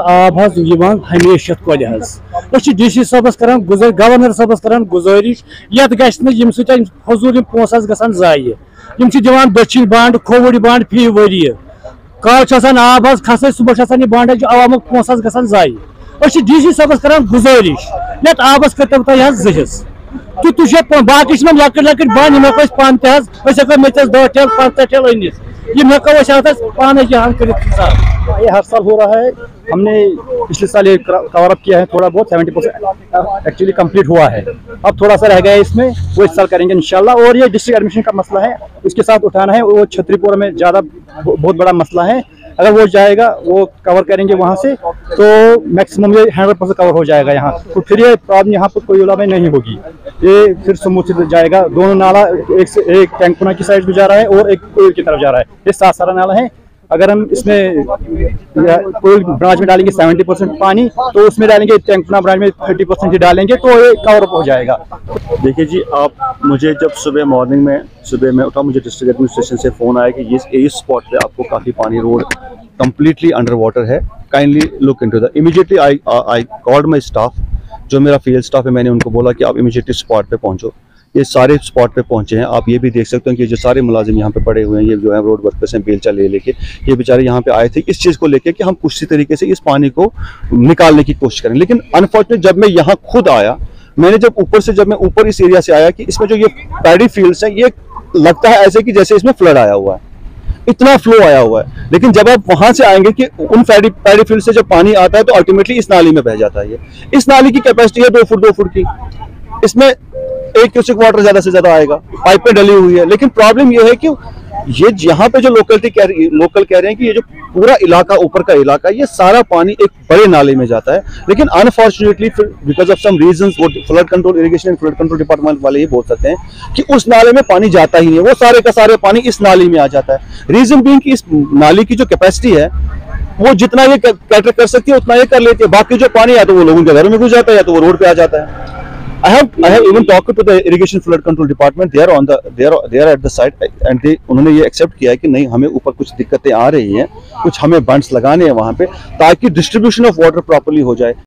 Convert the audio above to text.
आब हमेशा कल डी सबस कर गवर्नर सबस कर गुजारिश ये गम फजूल पोस ग जाय दिवान दक्षिण बांड खोवड़ बांड फ़ी वरी कल आब खस सुबह बांड अवाम पोस ग जाय डी सबस कर गुजारिश ये आबस कर जहिस तो तुझे बाकी लकट लकट बाँध हेको पान तक मेतस दह ठेल पंद्रह ठेल अनित ये हेको पान जहान कर ये हर साल हो रहा है हमने पिछले साल ये कवर अप किया है थोड़ा बहुत सेवेंटी परसेंट एक्चुअली कंप्लीट हुआ है अब थोड़ा सा रह गया है इसमें वो इस साल करेंगे इंशाल्लाह और ये डिस्ट्रिक्ट एडमिशन का मसला है उसके साथ उठाना है वो छतरीपुर में ज़्यादा बहुत बड़ा मसला है अगर वो जाएगा, वो कवर करेंगे वहाँ से तो मैक्सिमम ये हंड्रेड परसेंट कवर हो जाएगा यहाँ। तो फिर ये प्रॉब्लम यहाँ पर कोई ओला में नहीं होगी। ये फिर समूथ जाएगा। दोनों नाला एक से एक टैंकुना की साइड में जा रहा है और एक कोयल की तरफ़ जा रहा है। ये सात सारा नाला है। अगर हम इसमें कोयल ब्रांच में डालेंगे सेवेंटी परसेंट पानी तो उसमें डालेंगे टैंकुना ब्रांच में थर्टी परसेंट ही डालेंगे तो ये कवर हो जाएगा। देखिए जी, आप मुझे जब सुबह मॉर्निंग में सुबह में उठा, मुझे डिस्ट्रिक्ट एडमिनिस्ट्रेशन से फ़ोन आया कि ये इस स्पॉट पे आपको काफ़ी पानी रोड कम्प्लीटली अंडर वाटर है kindly look into the immediately I I called my staff जो मेरा फ़ील्ड स्टाफ है, मैंने उनको बोला कि आप इमीजिएटली स्पॉट पे पहुंचो। ये सारे स्पॉट पे पहुँचे हैं। आप ये भी देख सकते हैं कि जो सारे मुलाजिम यहाँ पे पड़े हुए हैं, ये जो है रोड वर्कर्स हैं, बेलचा ले लेके, ये बेचारे यहाँ पे आए थे। इस चीज़ को लेके कि हम कुछ तरीके से इस पानी को निकालने की कोशिश करें। लेकिन अनफॉर्चुनेट जब मैं यहाँ खुद आया, मैंने जब ऊपर से, जब मैं ऊपर इस एरिया से आया कि इसमें जो ये पैडी फील्ड्स हैं, ये लगता है ऐसे कि जैसे इसमें फ्लड आया हुआ है। इतना फ्लो आया हुआ है। लेकिन जब आप वहाँ से आएँगे कि उन पैडी पैडी फ़ील्ड से जब पानी आता है तो अल्टीमेटली इस नाली में बह जाता है ये। इस नाली की कैपेसिटी है दो फुट दो फुट की। इसमें एक क्यूसिक वाटर ज़्यादा से ज़्यादा आएगा। पाइपें डली हुई है। लेकिन प्रॉब्लम यह है कि ये यहाँ पे जो लोकलिटी कह रही लोकल कह रहे हैं कि ये जो पूरा इलाका, ऊपर का इलाका, ये सारा पानी एक बड़े नाले में जाता है। लेकिन अनफॉर्चुनेटली फिर बिकॉज़ ऑफ़ सम रीजन वो flood control irrigation flood control department वाले ये बोल सकते हैं कि उस नाले में पानी जाता ही नहीं वो सारे का सारे पानी इस नाली में आ जाता है। रीजन बीइंग कि इस नाली की जो कैपेसिटी है, वो जितना ये कैटर कर सकती है, उतना ये कर लेती है। बाकी जो पानी या तो वो लोगों के घरों में घुस जाता है या तो वो रोड पे आ जाता है। I have I have even talked to the irrigation flood control department. They are on the they are they are at the site and they उन्होंने ये accept किया है कि नहीं हमें ऊपर कुछ दिक्कतें आ रही हैं कुछ हमें बंड्स लगाने हैं वहाँ पे ताकि distribution of water properly हो जाए